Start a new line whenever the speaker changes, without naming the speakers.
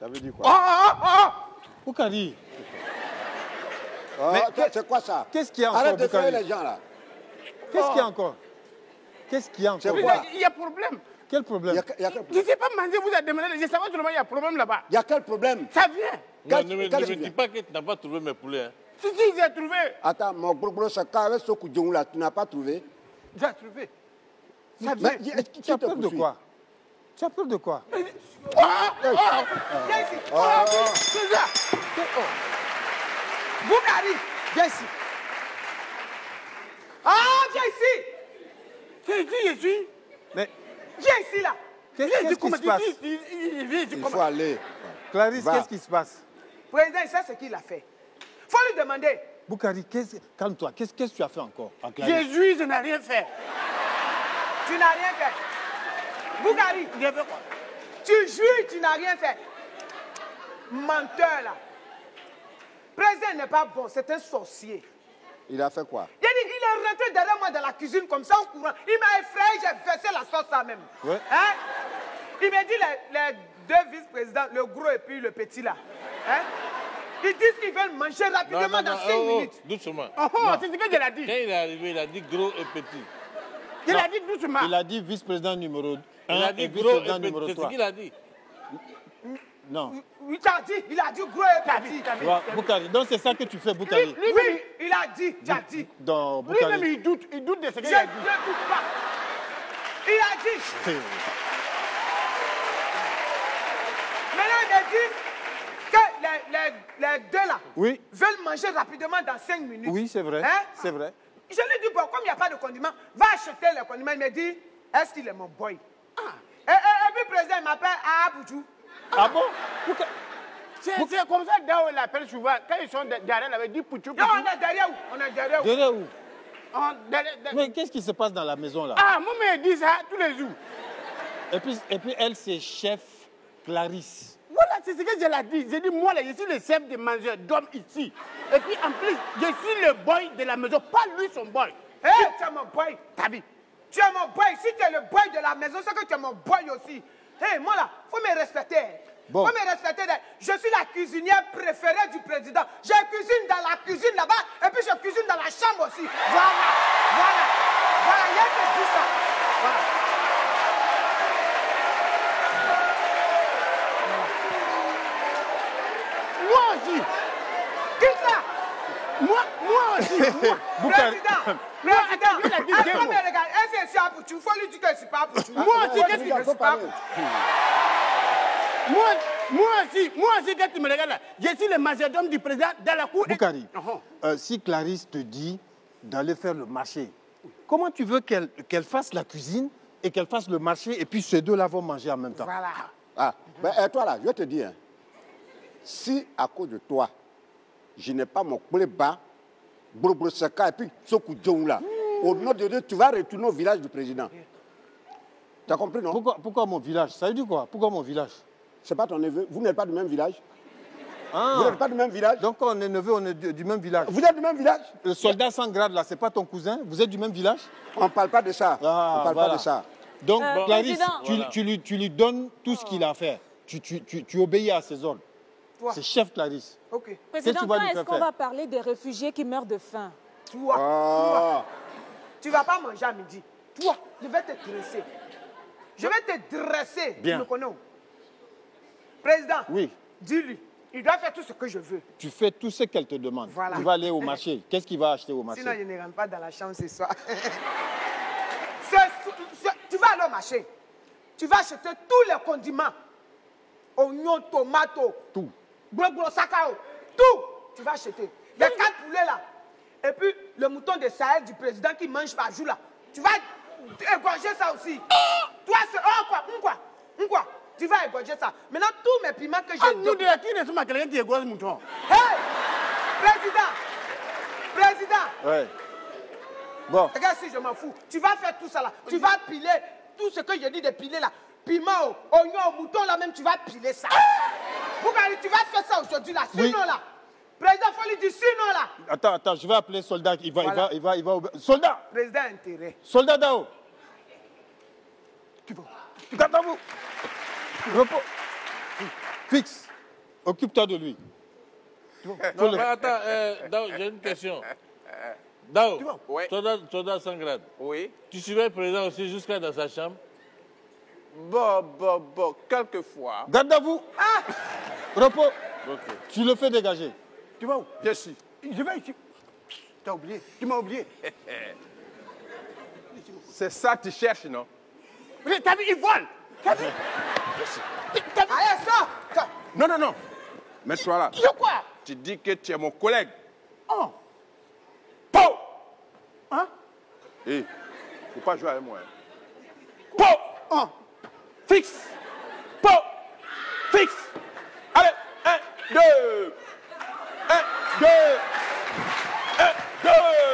Ça veut dire quoi
oh, oh
Boukari,
Oh,
mais
toi,
que-
C'est quoi ça
qu'est-ce qu'il y a encore,
Arrête de
Boukari
faire les gens là.
qu'est-ce qu'il y a
Oh.
encore Qu'est-ce qu'il y a encore
Mais
quoi
Il y a problème.
Quel
Il
problème
y a, il y a quel
Je ne sais pas manger, vous avez demandé. Je savais seulement qu'il y a problème là-bas.
Il y a quel problème
Ça vient.
Quand-
Non, ne
quand
me dis pas que tu n'as pas trouvé mes poulets. hein.
Si, si, j'ai trouvé.
Attends, mon gros gros Saka avec ce coup de là, tu n'as pas trouvé
J'ai trouvé. Ça
Mais
vient.
qui- qui
Tu as
te
peur de quoi Tu as peur de quoi?
Oh, oh, viens ici. Oh, c'est ça. Boukari, viens ici. Ah, viens ici. C'est ici, je suis.
Mais
Viens ici, là.
Qu'est-
Viens
qu'est-ce
ici,
qui
comment
se
tu
passe
il- il- il vient ici,
Il
comment-
faut aller.
Clarisse, qu'est-ce qui se passe?
Président, il sait ce qu'il a fait. faut lui demander.
Boukari, qu'est-ce- calme-toi. Qu'est-ce que tu as fait encore?
Jésus, je n'ai rien fait.
Tu n'as rien fait. Bougari, tu jures, tu n'as rien fait. Menteur là. Président n'est pas bon, c'est un sorcier.
Il a fait quoi?
Il, a dit, il est rentré derrière moi dans la cuisine comme ça en courant. Il m'a effrayé, j'ai versé la sauce là même.
Ouais.
Hein? Il m'a dit les, les deux vice-présidents, le gros et puis le petit là. Hein? Ils disent qu'ils veulent manger rapidement
non, non,
dans 5
oh, oh,
minutes.
doucement.
Oh, oh, c'est ce que je l'ai dit.
Quand il est arrivé, il a dit gros et petit.
Il a dit doucement.
Il a dit vice-président numéro 1
Il a
et
dit gros
vice-président
et
numéro
petit. C'est ce
3.
qu'il a dit.
Non.
Il t'a dit, il a dit gros et petit.
Boukari. Donc c'est ça que tu fais, Boukari.
Lui- lui-
Oui, il a dit, tu as dit.
Dans
Lui-même,
Boukari.
il doute, il doute de ce
Je
qu'il
ne
a dit.
doute pas. Il a dit. Maintenant, il a dit que les, les, les deux là
Oui.
veulent manger rapidement dans 5 minutes.
Oui, c'est vrai.
Hein?
C'est vrai.
Je lui ai dit, bon, comme il n'y a pas de condiments, va acheter les condiments. Il m'a dit, est-ce qu'il est mon boy? Et, et- et puis, le président, il m'appelle Aboutou.
Ah bon? Boukari-
C'est c'est comme ça, Dao l'appelle souvent. Quand ils sont de- derrière, il avait dit Pouchou.
Non, on est derrière où? On est derrière où?
Derrière où?
On- derrière- derrière-
Mais qu'est-ce qui se passe dans la maison là?
Ah, moi, mais il dit ça tous les jours.
et, puis, et puis elle, c'est chef Clarisse.
Voilà, c'est ce que je l'ai dit. J'ai dit, moi, là, je suis le chef de mangeur d'hommes ici. Et puis, en plus, je suis le boy de la maison, pas lui son boy.
Hé, tu es mon boy.
T'as vu
Tu es mon boy. Si tu es le boy de la maison, c'est que tu es mon boy aussi. Hé, moi là, faut me respecter.
Bon.
Faut me respecter. Je suis la cuisinière préférée du président. Je cuisine dans la cuisine là-bas et puis je cuisine dans la chambre aussi. Voilà, voilà, voilà. Il y a
aussi.
Quitte là.
Moi, moi aussi. Moi.
Président,
attends,
regarde. Est-ce que c'est Apouchou? Il faut lui dire que c'est pas Apouchou.
Moi aussi, qu'est-ce qu'il
c'est pas.
Moi, moi aussi, moi aussi, quand tu me regardes là, je suis le majordome du président dans la cour.
Boukari,
Uh-huh.
euh, si Clarisse te dit d'aller faire le marché, comment tu veux qu'elle qu'elle fasse la cuisine et qu'elle fasse le marché et puis ces deux-là vont manger en même temps?
Voilà.
Ah, ben, eh, toi là, je vais te dire, hein, si à cause de toi, je n'ai pas mon poulet bas, et puis là, au nom de Dieu, tu vas retourner au village du président. Tu as compris, non?
Pourquoi, pourquoi mon village? Ça veut dire quoi? Pourquoi mon village?
C'est pas ton neveu? Vous n'êtes pas du même village? Vous
Ah,
n'êtes pas du même village?
Donc quand on est neveu, on est du, du même village.
Vous êtes du même village?
Le soldat sans grade là, c'est pas ton cousin? Vous êtes du même village?
On ne parle pas de ça.
Ah,
on ne parle
voilà.
pas de ça.
Donc
Euh,
Clarisse, tu,
Voilà.
tu lui, tu lui donnes tout ce qu'il a à faire. Tu, tu, tu, tu obéis à ses ordres.
Toi.
C'est chef Clarisse.
Ok.
Président,
tu
quand est-ce qu'on va parler des réfugiés qui meurent de faim?
Toi,
Ah.
tu ne vas pas manger à midi. Toi, je vais te dresser. Je vais te dresser.
Bien.
Tu me connais où? Président,
Oui.
dis-lui, il doit faire tout ce que je veux.
Tu fais tout ce qu'elle te demande.
Voilà.
Tu vas aller au marché. Qu'est-ce qu'il va acheter au marché?
Sinon, je ne rentre pas dans la chambre ce soir. Ce- ce- tu vas aller au marché. Tu vas acheter tous les condiments. Oignons, tomates,
Tout.
Gros gros sacao. Tout. Tu vas acheter. Les quatre poulets là. Et puis le mouton de Sahel du président qui mange par jour là. Tu vas égorger ça aussi. Toi, c'est. Oh quoi? Hum, quoi? Hum, quoi? Tu vas égorger ça. Maintenant, tous mes piments que
Ah,
j'ai.
nous, de qui ne sommes pas quelqu'un qui gros mouton?
Hey Président Président
Ouais. Bon.
Regarde si je m'en fous. Tu vas faire tout ça là. Tu vas piler tout ce que je dis de piler là. Piment, oignon, mouton là même, tu vas piler ça. Bougari, tu vas faire ça aujourd'hui là. Sinon
Oui.
là. Président, faut lui dire sinon là.
Attends, attends, je vais appeler soldat. Il va,
Voilà.
il va, il va, il va. Soldat
Président intérêt.
Soldat Dao Tu vas. Gardez-vous Repos. Fixe. Occupe-toi de lui.
Non, mais attends, euh, Dao, j'ai une question. Dao,
Ouais.
soldat, soldat sans grade,
Oui.
tu suivais le président aussi jusqu'à dans sa chambre?
Bon, bon, bon, quelquefois.
Garde à vous. Repos.
Ok.
Tu le fais dégager.
Tu vas où Je suis. Je vais ici. T'as oublié Tu m'as oublié.
C'est ça que tu cherches, non?
Mais T'as vu, il vole T'as vu? T'as vu?
Allez, ça.
Non, non, non. Mets-toi là.
Quoi?
Tu dis que tu es mon collègue.
Oh
Po
Hein?
Hé, faut pas jouer avec moi. hein.
Po Oh Fixe Po Fixe
Allez, un, deux. Un, deux. Un, deux.